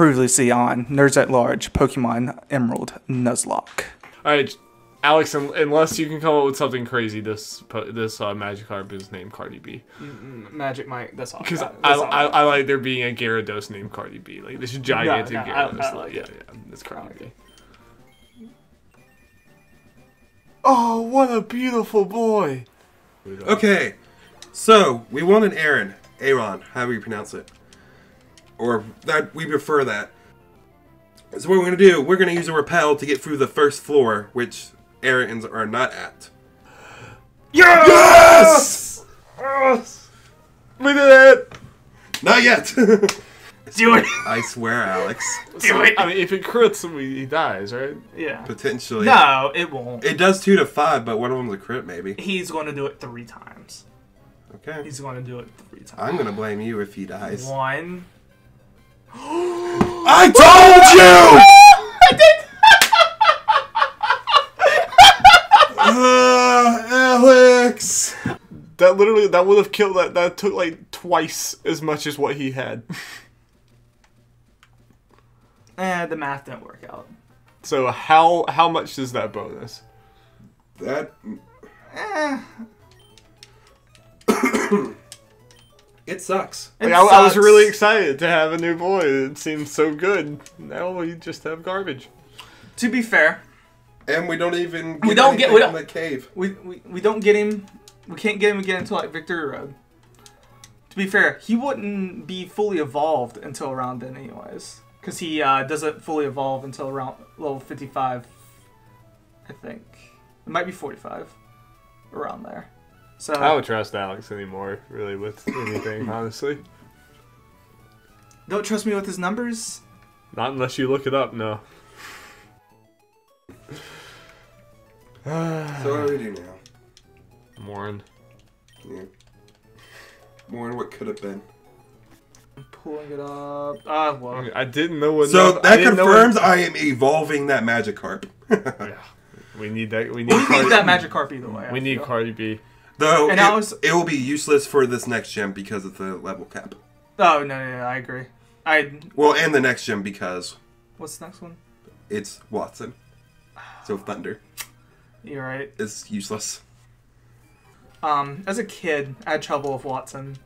Previously on Nerds at Large, Pokemon Emerald Nuzlocke. All right, Alex. Unless you can come up with something crazy, this po- this uh, Magikarp is named Cardi B. Magic Mike, that's all. Because I, I, I like there being a Gyarados named Cardi B. Like this gigantic Yeah, yeah, I- Gyarados. I like yeah, it. yeah, it's Cardi B. Oh, what a beautiful boy! Okay, so we want an Aron, Aron, however you pronounce it, or that we prefer that. So what we're gonna do? We're gonna use a repel to get through the first floor, which Arons are not at. Yes! Yes! We did it! Not yet. Do it! I swear, Alex. do So, I mean, if it crits, we- he dies, right? Yeah. Potentially. No, it won't. It does two to five, but one of them's a crit, maybe. He's going to do it three times. Okay. He's going to do it three times. I'm gonna blame you if he dies. One. I told you! I did. uh, Alex! That literally, that would have killed that. That took like twice as much as what he had. Eh, the math didn't work out. So how how much is that bonus? That. Eh. It sucks. It Like, I, I was really excited to have a new boy. It seemed so good. Now we just have garbage. To be fair, And we don't even get We don't get- anything we from don't- the cave. we, we, we don't get him. We can't get him again until like Victory Road. To be fair, he wouldn't be fully evolved until around then, anyways. Because he uh, doesn't fully evolve until around level 55, I think. It might be 45, around there. So I don't trust Alex anymore, really, with anything, honestly. don't trust me with his numbers. Not unless you look it up, no. So what do we do now? Morin. Yeah. More what could have been. I'm pulling it up. Ah, well. I didn't know what. So no- I that didn't confirms what- I am evolving that Magikarp. Yeah. We need that. We need. We Cardi, need that Magikarp either way. I We need feel. Cardi B. Though And it, I was- it will be useless for this next gym because of the level cap. Oh, no, no, no, I agree. I. Well, and the next gym because What's the next one? it's Wattson. So Thunder You're right. It's useless. Um, as a kid, I had trouble with Wattson.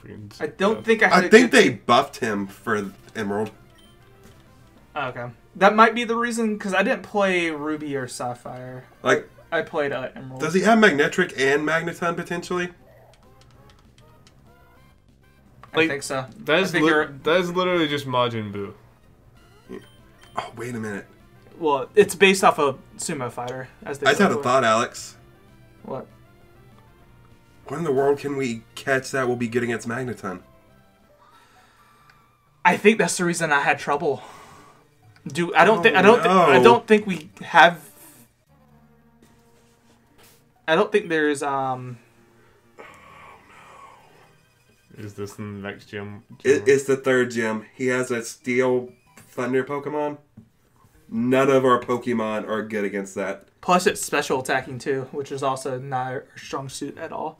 Freaking- I don't think I had I a think good- they buffed him for Emerald. Oh, okay. That might be the reason, because I didn't play Ruby or Sapphire. Like, I played uh, Emerald. does he have Manectric and Magneton potentially? I think so. That I is think li- that is literally just Majin Buu. Oh, wait a minute. well, it's based off of Sumo Fighter. As they I just had go. a thought, Alex. What? When in the world can we catch that we'll be getting its Magneton? I think that's the reason I had trouble. Do I don't think I don't Oh, thi- I don't think we have. I don't think there's um. Is this in the next gym? It, it's the third gym. He has a Steel Thunder Pokemon. None of our Pokemon are good against that. Plus, it's special attacking too, which is also not our strong suit at all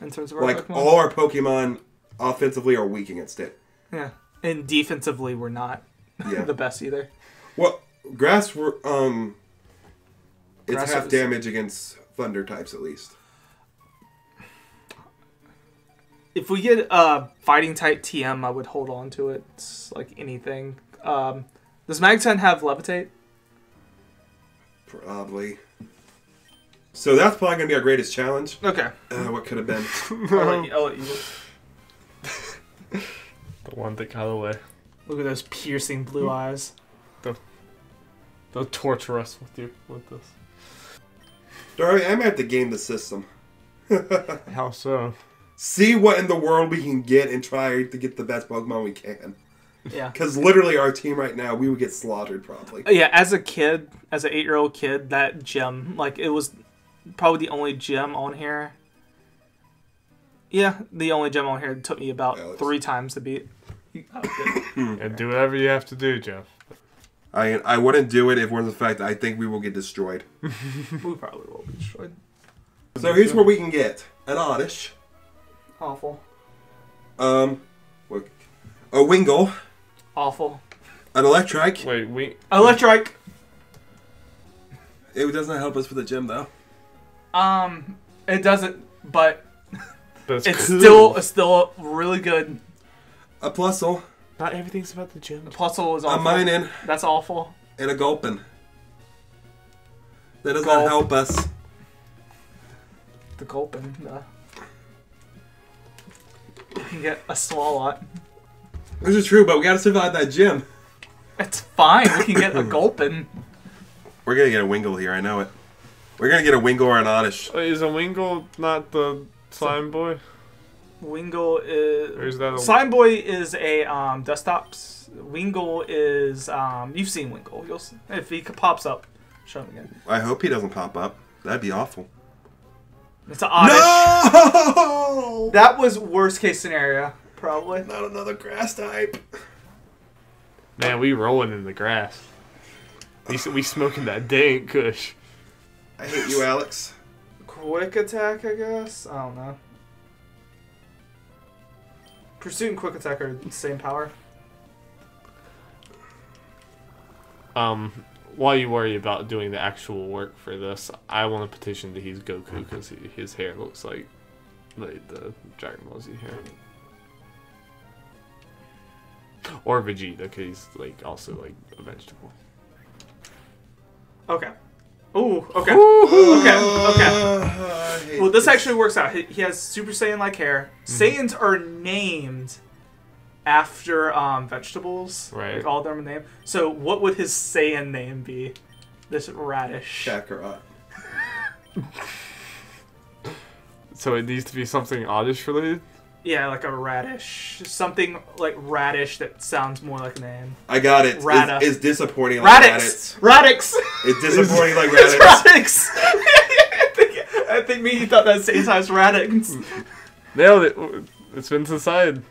in terms of our Like Pokemon. all our Pokemon offensively are weak against it. yeah, and defensively, we're not Yeah. the best either. well, grass were um. It's Grass half is- damage against Thunder types at least. If we get a fighting type TM, I would hold on to it It's like anything. Um, does Magneton have levitate? Probably. So that's probably gonna be our greatest challenge. Okay, Uh, what could have been? I'll let you, I'll let you The one that got away. look at those piercing blue eyes. They'll torture us with you with this. Sorry, I'm gonna have to game the system. How so? See what in the world we can get and try to get the best Pokemon we can. Yeah. Because literally, our team right now, we would get slaughtered probably. Uh, yeah, as a kid, as an eight-year-old kid, that gym, like, it was probably the only gym on here. Yeah, the only gym on here took me about Alex. three times to beat. Oh, good. And do whatever you have to do, Jeff. I I wouldn't do it if it wasn't the fact that I think we will get destroyed. we probably will be destroyed. So here's where we can get: an Oddish. Awful. Um, a Wingull, Awful. an Electrike. Wait, we. Electrike. It doesn't help us for the gym though. Um, it doesn't, but But it's, it's cool. still it's still really good. A Plusle, Not everything's about the gym. The Plusle is a awful. Minun, That's awful. and a Gulpin. That does Gulp. not help us. The gulpin. The... You can get a swalot. This is true, but we gotta survive that gym. It's fine. We can get a gulpin. We're gonna get a Wingull here, I know it. We're gonna get a Wingull or an Oddish. Wait, is a Wingull not the slime boy? Wingull is. Or is that a- Slime Boy is a um, desktops. Wingull is um, you've seen Wingull. You'll see. if he pops up, show him again. I hope he doesn't pop up. That'd be awful. It's an oddish. No! That was worst case scenario, probably. Not another grass type. Man, we rolling in the grass. We, s- we smoking that dank kush. I hate you, Alex. Quick attack, I guess. I don't know. Pursuit and quick attack are the same power. Um, while you worry about doing the actual work for this, I want to petition that he's Goku because he, his hair looks like like the Dragon Ball Z hair. Or Vegeta, because he's like also like a vegetable. Okay. Ooh. Okay. Okay, okay. Well, this actually works out. He, he has Super Saiyan like hair. Saiyans are named after um, vegetables. Right. Like all of them are named. So, what would his Saiyan name be? This radish. Kakarot. So it needs to be something oddish related. Yeah, like a radish. Something like radish that sounds more like a name. I got it. Rada. It's, it's disappointing like Raditz! Raditz! It's disappointing like it's Raditz. Raditz! I, think, I think me, you thought that same time as Raditz. Nailed it. It's been decided.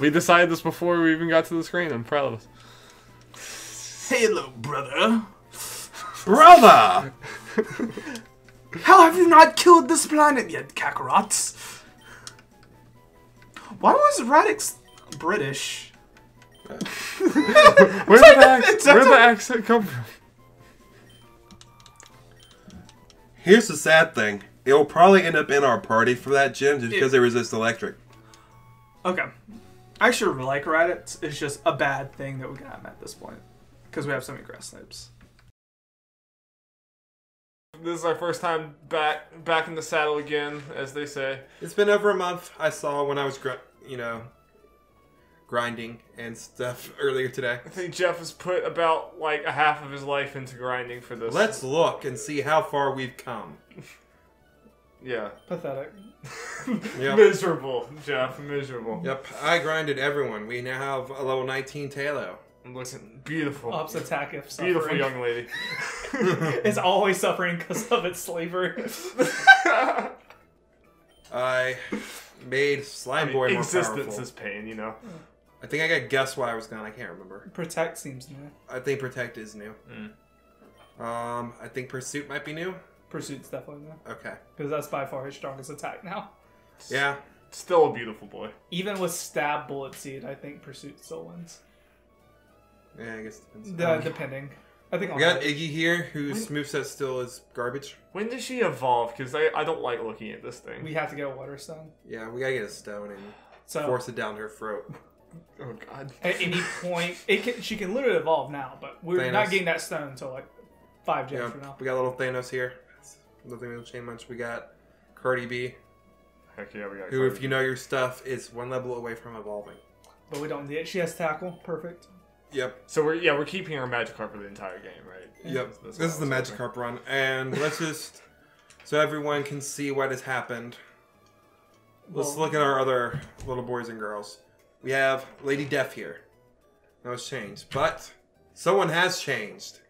We decided this before we even got to the screen. I'm proud of us. Hello, brother. Brother! How have you not killed this planet yet, Kakarot? Why was Raditz British? Where did the, ac- where such did a- the accent come from? Here's the sad thing. It'll probably end up in our party for that gym just because they resist electric. Okay. I sure like Raditz. It's just a bad thing that we got him at this point. Because we have so many grass types. This is our first time back back in the saddle again, as they say. It's been over a month. I saw when I was, gr- you know, grinding and stuff earlier today. I think Jeff has put about like a half of his life into grinding for this. Let's look and see how far we've come. yeah. Pathetic. Yep. Miserable, Jeff. Miserable. Yep, I grinded everyone. We now have a level 19 Talo. Looks beautiful. Ups attack if suffering. Beautiful young lady. It's always suffering because of its slavery. I made Slime Boy more Existence powerful. is pain, you know. I think I got guess why I was gone. I can't remember. Protect seems new. I think Protect is new. Um, I think Pursuit might be new. Pursuit's definitely new Okay. because that's by far his strongest attack now. Yeah. Still a beautiful boy. Even with stab bullet seed, I think Pursuit still wins. Yeah, I guess it depends. The, Um, depending. I think. we got on Iggy here, whose moveset still is garbage. When does she evolve? Because I, I don't like looking at this thing. we have to get a water stone. Yeah, we gotta get a stone and So force it down her throat. oh god. at any point, it can, she can literally evolve now, but we're Thanos. not getting that stone until like five gens Yeah, from now. we got little Thanos here. Nothing will change much. We got Cardi B, Heck yeah, we got. who, if you know your stuff, is one level away from evolving. But we don't need it. She has tackle. Perfect. Yep. So we're yeah we're keeping our Magikarp for the entire game, right? Yep. That's This is the I was Magikarp run, and let's just so everyone can see what has happened. Let's Well- look at our other little boys and girls. We have Lady Death here. No one's changed, but someone has changed.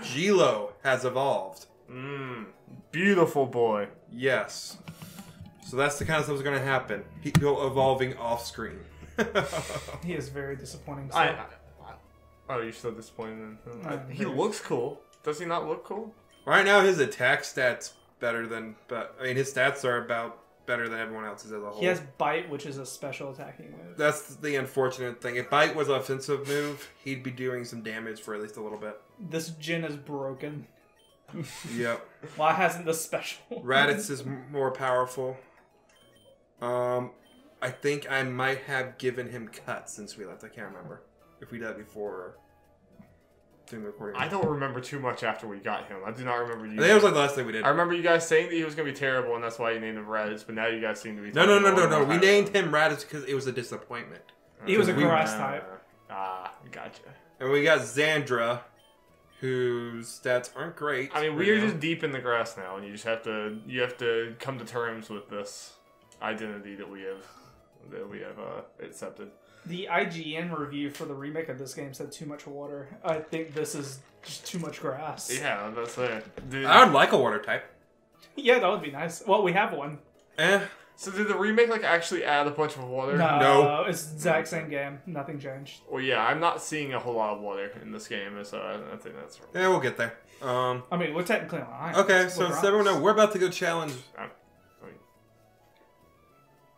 Gilo has evolved. Mmm. Beautiful boy. Yes. So that's the kind of stuff that's going to happen. People evolving off screen. He is very disappointing. So. I, I, I- Oh, you're so disappointed in him. I- I'm he looks cool. Does he not look cool? right now, his attack stats better than, but I mean, his stats are about better than everyone else's as a whole. He has bite, which is a special attacking move. That's the unfortunate thing. If Bite was an offensive move, he'd be doing some damage for at least a little bit. This gin is broken. Yep. Why hasn't the special? Raditz is m- more powerful. Um, I think I might have given him cut since we left. I can't remember if we did that before doing the recording. I don't remember too much after we got him. I do not remember you. I think it was like the last thing we did. I remember you guys saying that he was gonna be terrible, and that's why you named him Raditz. But now you guys seem to be No, no, no, no, no. We named him Raditz because it was a disappointment. He was a grass Uh, type. Ah, gotcha. And we got Xandra, whose stats aren't great. I mean, we are just deep in the grass now, and you just have to you have to come to terms with this identity that we have that we have uh, accepted. The IGN review for the remake of this game said too much water. I think this is just too much grass. Yeah, that's it. Did, I would like a water type. Yeah, that would be nice. Well, we have one. Eh. so did the remake like actually add a bunch of water? No, No. it's the exact same game. Nothing changed. Well, yeah, I'm not seeing a whole lot of water in this game, so I, I think that's wrong. Yeah, we'll get there. Um. I mean, we're technically on iron. Okay, We're so rocks. so everyone know we're about to go challenge. I mean,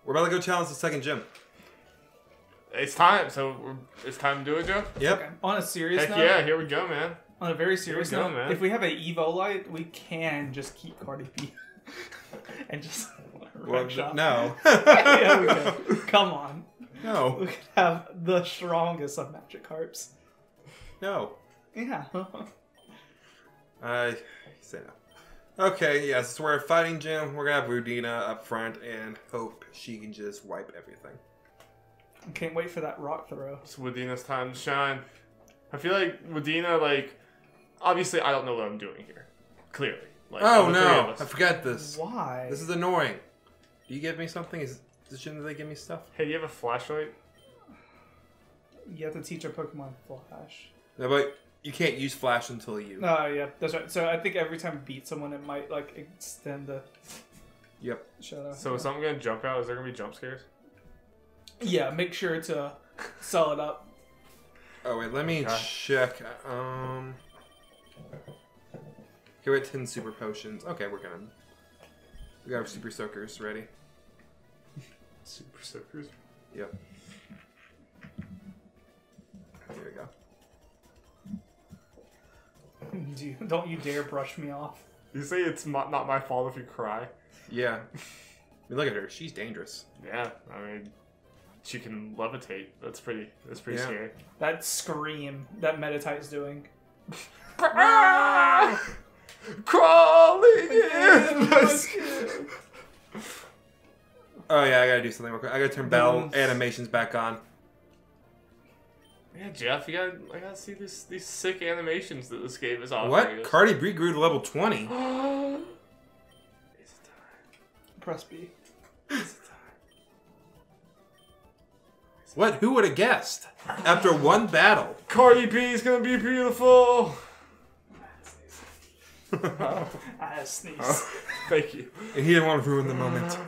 We're about to go challenge the second gym. It's time, so we're, it's time to do it, Joe. Yep. Okay. On a serious Heck note, yeah, here we go, man. on a very serious go, note, man. if we have an Evo light, we can just keep Cardi B and just Well, wreck shop. no. yeah, we could. Come on, No. we could have the strongest of Magikarps. No. Yeah. I say no. Okay, yes, so we're a fighting gym. We're gonna have Rudina up front and hope she can just wipe everything. Can't wait for that rock throw. It's Wadina's time to shine. I feel like Wadina, like, obviously, I don't know what I'm doing here. Clearly. Like, Oh of the three of no. I forgot this. Why? This is annoying. Do you give me something? Is does gym they give me stuff? Hey, do you have a flashlight? You have to teach a Pokemon Flash. No, but you can't use flash until you. Oh yeah, that's right. So I think every time you beat someone, it might like extend the Yep. shadow. So is something gonna jump out? Is there gonna be jump scares? Yeah, make sure to sell it up. Oh wait, let me Okay. check. Um. Here we're at ten super potions. Okay, we're gonna. We got our super soakers ready. Super soakers. Yep. Here we go. Do you, don't you dare brush me off. You say it's not, not my fault if you cry? Yeah. I mean, look at her. She's dangerous. Yeah, I mean, she can levitate. That's pretty. That's pretty Yeah. scary. That scream that Meditite's doing. Crawling in. Oh yeah, I gotta do something real quick. I gotta turn battle Balloons. animations back on. yeah, Jeff, you gotta. I gotta see this, these sick animations that this game is offering. What? us. Cardi B grew to level twenty. Is time? Press B. What? Who would have guessed? After one battle. Cardi B is gonna be beautiful. I sneeze. Oh, thank you. And he didn't want to ruin the moment.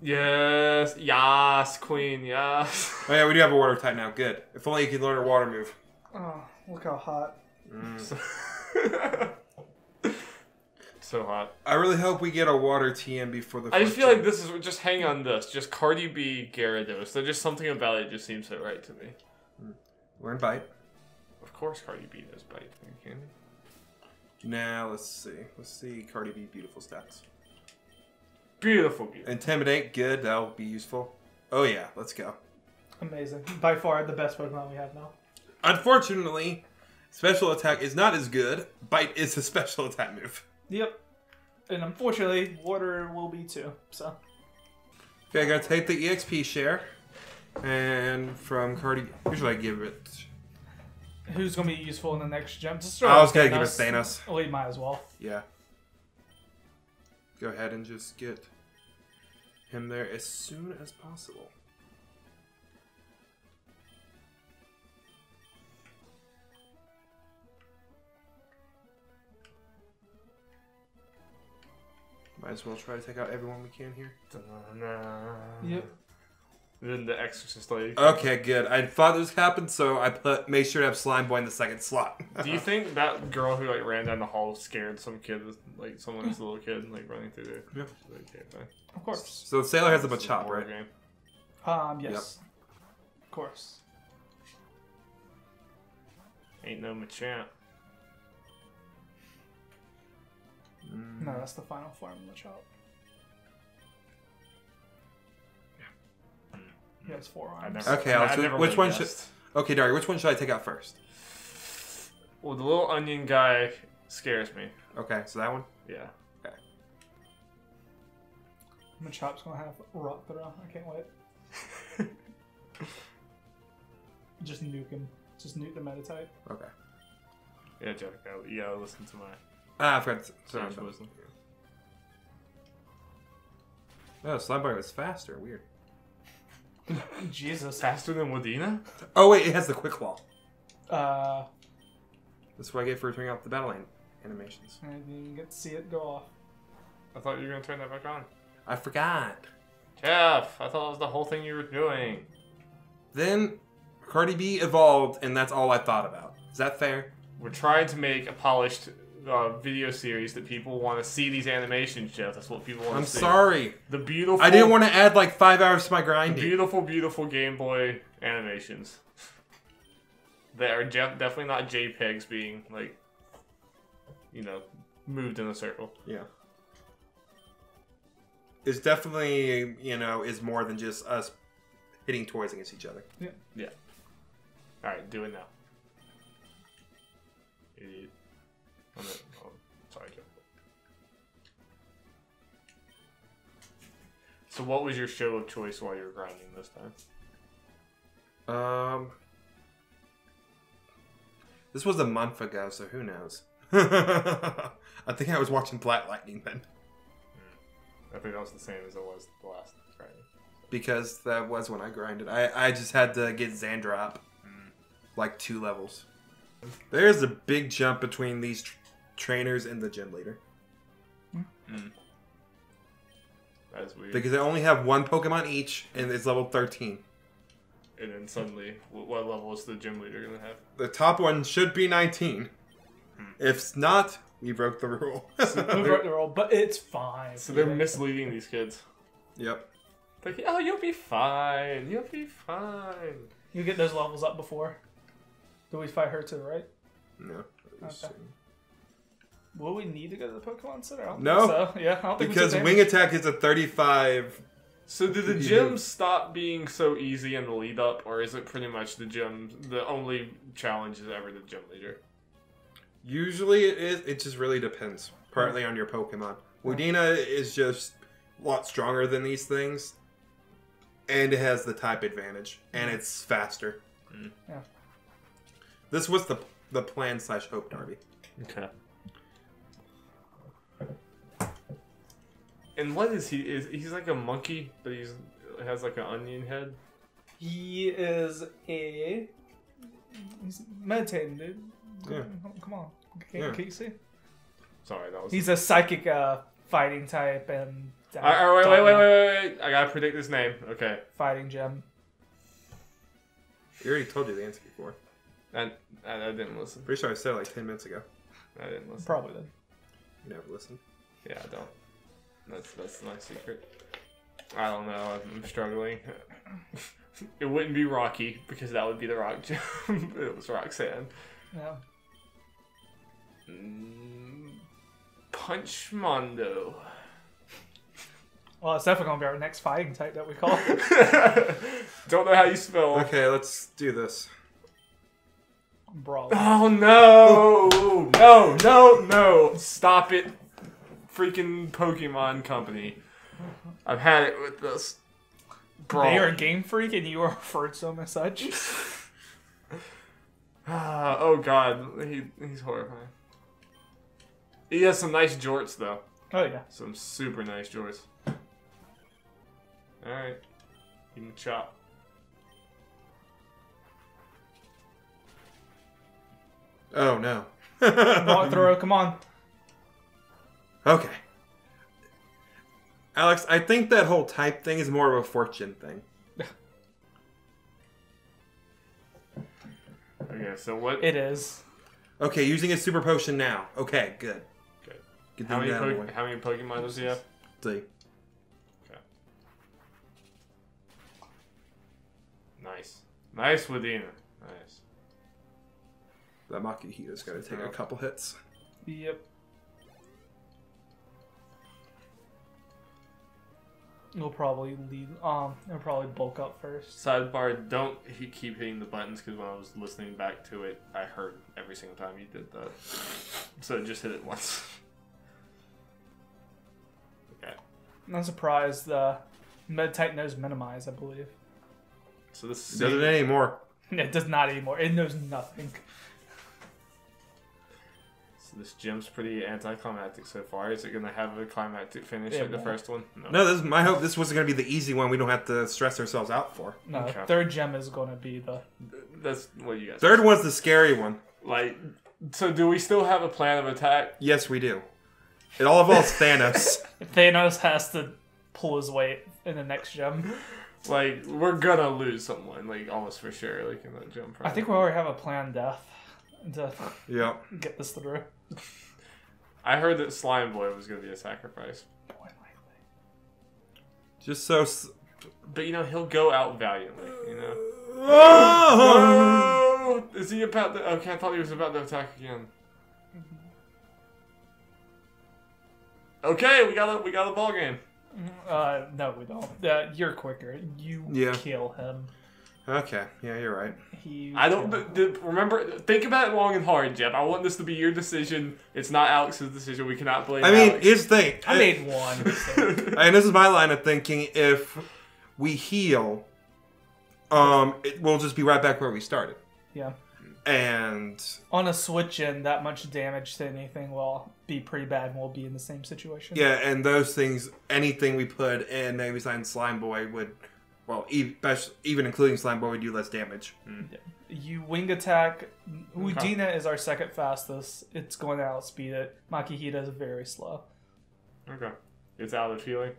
Yes, yes, Queen, yes. Oh yeah, we do have a water type now. Good. If only you could learn a water move. Oh, look how hot. Mm. so hot. I really hope we get a water TM before the. I just first feel like this is just hang on this. Just Cardi B, Gyarados. There's just something about it just seems so right to me. Hmm. We're in bite. Of course, Cardi B knows bite. Are you? Now let's see. Let's see Cardi B beautiful stats. Beautiful, beautiful. Intimidate, good. That'll be useful. Oh yeah, let's go. Amazing. By far the best Pokemon we have now. Unfortunately, special attack is not as good. Bite is a special attack move. Yep. And unfortunately, water will be too. So Okay, I gotta take the EXP share. And from Cardi, here's what I give it. who's gonna be useful in the next gem? Just I was gonna give it Thanos. Well, you might as well. Yeah. Go ahead and just get him there as soon as possible. Might as well try to take out everyone we can here. Yep. Then the Exorcist lady. Okay, good. I thought this happened, so I put made sure to have Slime Boy in the second slot. Do you think that girl who like ran down the hall scared some kid, like someone as a little kid, and like running through there? Yeah. Okay. Of course. so the sailor has a This Machop, right? game. Um, yes. Of course. Ain't no Machamp. No, that's the final form of the chop. He has four I arms. never. Okay, I, Alex, I which- never which really one should- guessed. Okay, Dari, which one should I take out first? Well, the little onion guy scares me. Okay, so that one. Yeah. Okay. Machop's gonna have rock throw. I can't wait. Just nuke him. Just nuke the Meditite. Okay. Yeah, Jeff. You gotta listen to my Ah, I forgot. To, Sage sorry. wisdom. Oh, Slime Boy was faster. Weird. Jesus. Faster than Wadena? Oh wait, it has the quick claw. Uh, That's what I get for turning off the battle line animations. and you didn't get to see it go off. I thought you were gonna turn that back on. I forgot. Jeff, I thought that was the whole thing you were doing. Then Cardi B evolved, and that's all I thought about. Is that fair? We're trying to make a polished uh, video series that people want to see these animations, Jeff. That's what people want I'm to see. I'm sorry. The beautiful. I didn't want to add like five hours to my grind. beautiful, beautiful Game Boy animations. That are Jeff, definitely not JPEGs being like, you know, moved in a circle. Yeah. It's definitely, you know, is more than just us hitting toys against each other. Yeah. Yeah. All right, do it now. Idiot. I'm not- oh, sorry. So, what was your show of choice while you were grinding this time? Um, this was a month ago, so who knows? I think I was watching Black Lightning then, I think that was the same as it was the last grinding. because that was when I grinded. I I just had to get Xandra up, like two levels. There's a big jump between these trainers and the gym leader hmm. That is weird. because they only have one Pokemon each, and it's level 13. and then suddenly, what, what level is the gym leader gonna have? The top one should be 19. Hmm. If not, we broke the rule. We broke the roll, but it's fine. So they're misleading these kids. yep. Like, oh, you'll be fine. You'll be fine. You get those levels up before. Do we fight her too, right? No. Okay. Will we need to go to the Pokemon Center? I don't No. think so. Yeah, I don't think Because we wing attack is a 35. So did the Yeah. gyms stop being so easy in the lead up, or is it pretty much the gym? The only challenge is ever the gym leader. Usually it is. It just really depends. Partly on your Pokemon. Wedina is just a lot stronger than these things. And it has the type advantage. And mm. it's faster. Yeah. This was the the plan slash hope Darby. Okay. And what is he? Is he's like a monkey, but he's has like an onion head. He is a. He's meditating, dude. Yeah. Come, come on. Can, Yeah. can you see? Sorry, that was. He's a psychic uh, fighting type and. All right, all right, wait, wait, wait, wait, wait! I gotta predict his name. Okay, Fighting gem. We already told you the answer before. and I, I didn't listen. Pretty sure I said it like 10 minutes ago. I didn't listen. Probably did. You never listen. Yeah, I don't. That's that's my secret. I don't know. I'm struggling. it wouldn't be Rocky because that would be the Rock Gym. it was Roxanne. Yeah. Mm, Punch Mondo. Well, it's definitely gonna be our next fighting type that we call. don't know how you spell. Okay, let's do this. Brawl. Oh no! No! No! No! Stop it! Freaking Pokemon Company. I've had it with this. Brawl. They are a game freak, and you are referred to them as such. Ah, oh god, he, he's horrifying. He has some nice jorts though. Oh yeah. Some super nice jorts. Alright. Give him a chop. Oh no. Walk through. Come on. Okay. Alex, I think that whole type thing is more of a fortune thing. okay, so what? It is. Okay, using a super potion now. Okay, good. Good. How, many po- how many Pokemon does he have? Three. Okay. Nice. Nice, Wadena. Nice. That Makuhita's going to take a couple hits. Yep. He'll probably lead. Um, he'll probably bulk up first. Sidebar: Don't he keep hitting the buttons because when I was listening back to it, I heard every single time you did that. So just hit it once. okay. I'm not surprised. Uh, Meditite knows minimize. I believe. So this It doesn't anymore. It does not anymore. It knows nothing. So this gym's pretty anticlimactic so far. Is it gonna have a climactic finish It like the first one? No, this is my hope. This wasn't gonna be the easy one. We don't have to stress ourselves out for. No, Okay. third gem is going to be the. That's what you guys. Third one's the scary one. Like, so do we still have a plan of attack? Yes, we do. It all involves Thanos. Thanos has to pull his weight in the next gem. Like, we're gonna lose someone, like almost for sure, like in that jump. I think we already have a planned death to Yep. get this through. I heard that Slime Boy was gonna be a sacrifice, Just so. s- but you know he'll go out valiantly. You know. Oh! Oh, is he about to? Okay, I thought he was about to attack again. Okay, we got a we got a ball game. Uh, no, we don't. Uh, you're quicker. You Yeah. kill him. Okay. Yeah, you're right. He. I don't kill but the, remember. Think about it long and hard, Jeff. I want this to be your decision. It's not Alex's decision. We cannot blame. I mean, Alex. here's the thing. I made one. mistake. and this is my line of thinking. If we heal, um, it, we'll just be right back where we started. yeah. And On a switch in, that much damage to anything will be pretty bad, and we'll be in the same situation. yeah, and those things, anything we put in Navy Sign Slime Boy would, well, e- even including Slime Boy, would do less damage. You wing attack. Udina is our second fastest. It's going to outspeed it. Makuhita is very slow. okay, it's out of healing.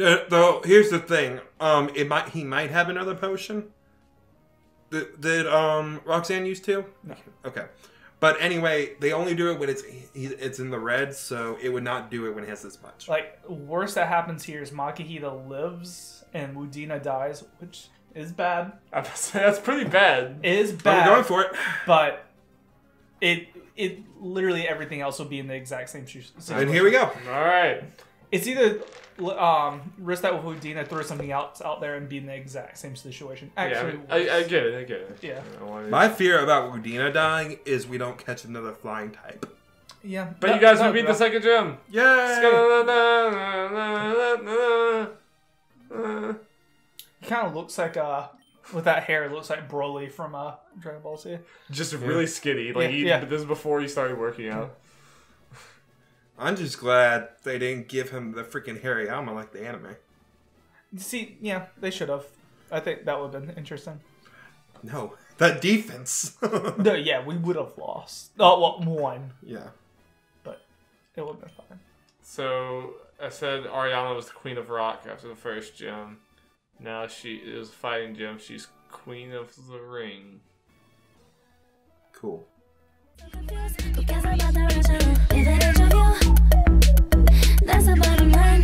Uh, though here's the thing, um, it might he might have another potion. That, did um Roxanne used to. No. Okay, but anyway, they only do it when it's he, it's in the red, so it would not do it when it has this much. Like, worst that happens here is Makuhita lives and Udina dies, which is bad. I was say, That's pretty bad. It is But bad. we're going for it, but it it literally everything else will be in the exact same situ- situation. and here we go. All right. It's either um, risk that with Udina, throw something else out there, and be in the exact same situation. Actually, yeah, I, I get it. I get it. Yeah. I My fear about Udina dying is we don't catch another flying type. yeah. but that- you guys that would beat the would second gym. Be- He kind of looks like uh, with that hair, it looks like Broly from uh, Dragon Ball Z. Just really skinny. Like Yeah, he, yeah. this is before he started working out. I'm just glad they didn't give him the freaking hairy Alma like the anime. See, yeah, they should have. I think that would have been interesting. No, that defense. No, yeah, we would have lost. Oh, well, one, yeah. but it would have been fine. So I said Ariana was the queen of rock after the first gym. Now she is fighting gym. She's queen of the ring. Cool. Tú piensas about the